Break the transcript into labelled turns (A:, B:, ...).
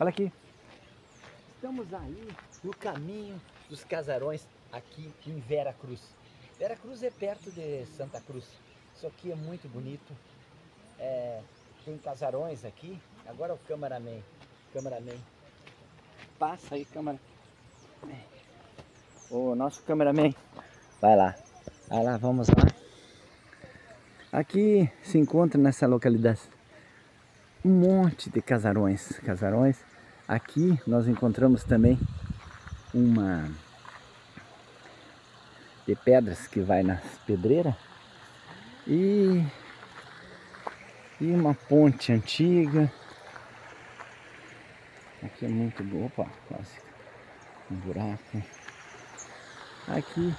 A: Olha aqui.
B: Estamos aí no caminho dos casarões aqui em Vera Cruz. Vera Cruz é perto de Santa Cruz. Isso aqui é muito bonito. É, tem casarões aqui. Agora o cameraman. Cameraman. Passa aí, câmera. O nosso cameraman. Vai lá. Vai lá, vamos lá.
A: Aqui se encontra nessa localidade um monte de casarões. Casarões. Aqui nós encontramos também uma de pedras que vai nas pedreiras e, e uma ponte antiga. Aqui é muito boa, opa, quase um buraco. Aqui